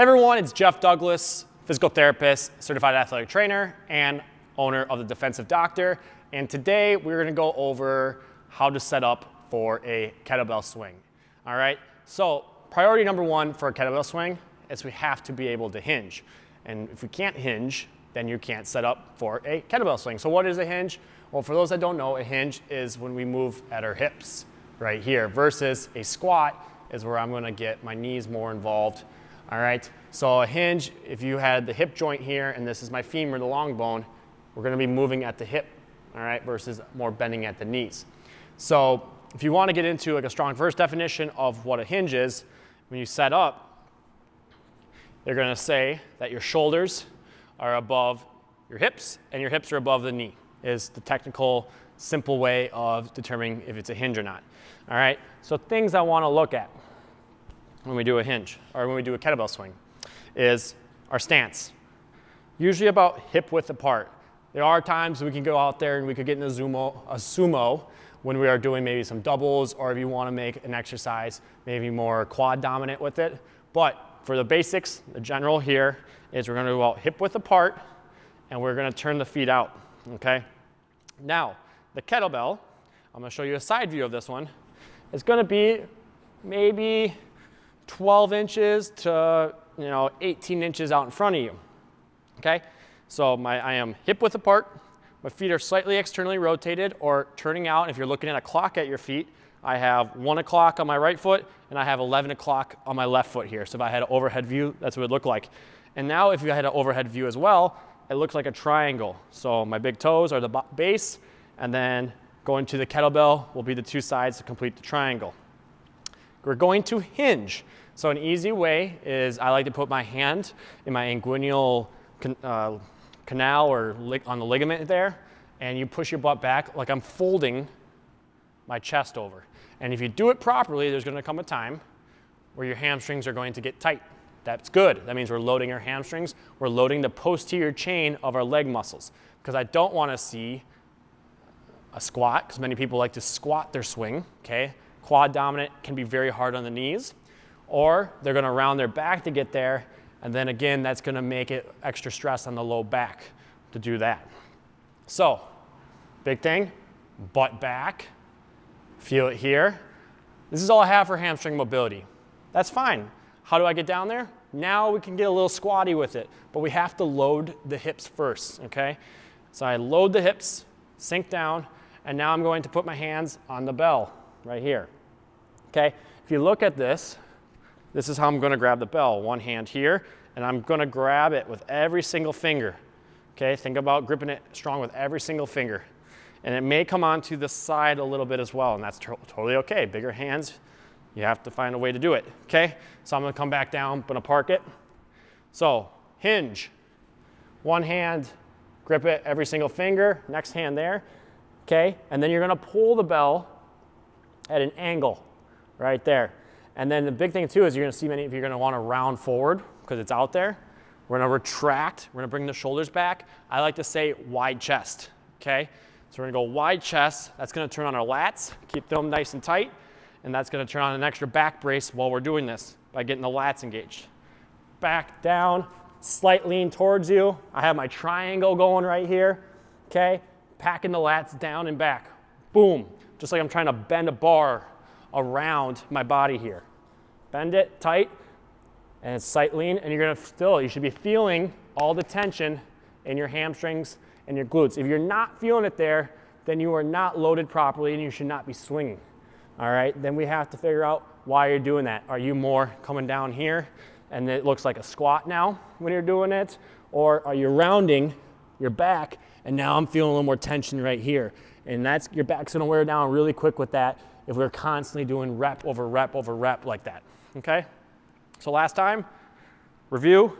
Hey everyone, it's Jeff Douglas, physical therapist, certified athletic trainer, and owner of the Defensive Doctor. And today we're gonna go over how to set up for a kettlebell swing. All right, so priority number one for a kettlebell swing is we have to be able to hinge. And if we can't hinge, then you can't set up for a kettlebell swing. So what is a hinge? Well, for those that don't know, a hinge is when we move at our hips right here versus a squat is where I'm gonna get my knees more involved all right, so a hinge, if you had the hip joint here and this is my femur, the long bone, we're gonna be moving at the hip, all right, versus more bending at the knees. So if you wanna get into like a strong first definition of what a hinge is, when you set up, they're gonna say that your shoulders are above your hips and your hips are above the knee is the technical simple way of determining if it's a hinge or not. All right, so things I wanna look at when we do a hinge or when we do a kettlebell swing is our stance. Usually about hip width apart. There are times we can go out there and we could get in a sumo, a sumo when we are doing maybe some doubles or if you want to make an exercise maybe more quad dominant with it. But for the basics, the general here is we're going to go out hip width apart and we're going to turn the feet out, okay? Now, the kettlebell, I'm going to show you a side view of this one. It's going to be maybe 12 inches to you know 18 inches out in front of you. Okay, so my, I am hip width apart. My feet are slightly externally rotated or turning out. If you're looking at a clock at your feet, I have one o'clock on my right foot and I have 11 o'clock on my left foot here. So if I had an overhead view, that's what it would look like. And now if you had an overhead view as well, it looks like a triangle. So my big toes are the base and then going to the kettlebell will be the two sides to complete the triangle. We're going to hinge. So an easy way is I like to put my hand in my inguinal uh, canal or on the ligament there, and you push your butt back like I'm folding my chest over. And if you do it properly, there's gonna come a time where your hamstrings are going to get tight. That's good. That means we're loading our hamstrings. We're loading the posterior chain of our leg muscles because I don't want to see a squat because many people like to squat their swing, okay? Quad dominant can be very hard on the knees or they're gonna round their back to get there, and then again, that's gonna make it extra stress on the low back to do that. So, big thing, butt back, feel it here. This is all I have for hamstring mobility. That's fine. How do I get down there? Now we can get a little squatty with it, but we have to load the hips first, okay? So I load the hips, sink down, and now I'm going to put my hands on the bell right here, okay? If you look at this, this is how I'm gonna grab the bell. One hand here, and I'm gonna grab it with every single finger. Okay, think about gripping it strong with every single finger. And it may come onto the side a little bit as well, and that's totally okay. Bigger hands, you have to find a way to do it, okay? So I'm gonna come back down, I'm gonna park it. So, hinge. One hand, grip it every single finger, next hand there, okay? And then you're gonna pull the bell at an angle right there. And then the big thing too is you're gonna see many of you are gonna wanna round forward because it's out there. We're gonna retract, we're gonna bring the shoulders back. I like to say wide chest, okay? So we're gonna go wide chest, that's gonna turn on our lats, keep them nice and tight, and that's gonna turn on an extra back brace while we're doing this by getting the lats engaged. Back down, slight lean towards you. I have my triangle going right here, okay? Packing the lats down and back. Boom, just like I'm trying to bend a bar around my body here. Bend it tight, and it's sight lean, and you're gonna still, you should be feeling all the tension in your hamstrings and your glutes. If you're not feeling it there, then you are not loaded properly and you should not be swinging. All right, then we have to figure out why you're doing that. Are you more coming down here and it looks like a squat now when you're doing it? Or are you rounding your back and now I'm feeling a little more tension right here? And that's, your back's gonna wear down really quick with that if we're constantly doing rep over rep over rep like that, okay? So last time, review,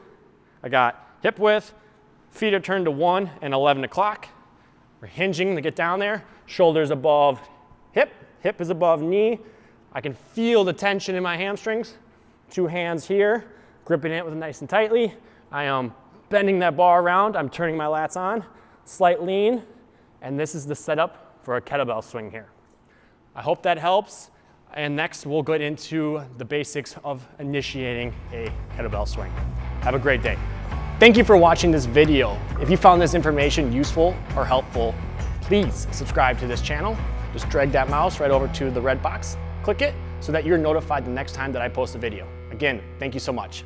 I got hip width, feet are turned to one and 11 o'clock. We're hinging to get down there, shoulders above hip, hip is above knee. I can feel the tension in my hamstrings. Two hands here, gripping it with nice and tightly. I am bending that bar around, I'm turning my lats on, slight lean, and this is the setup for a kettlebell swing here. I hope that helps. And next, we'll get into the basics of initiating a kettlebell swing. Have a great day. Thank you for watching this video. If you found this information useful or helpful, please subscribe to this channel. Just drag that mouse right over to the red box, click it, so that you're notified the next time that I post a video. Again, thank you so much.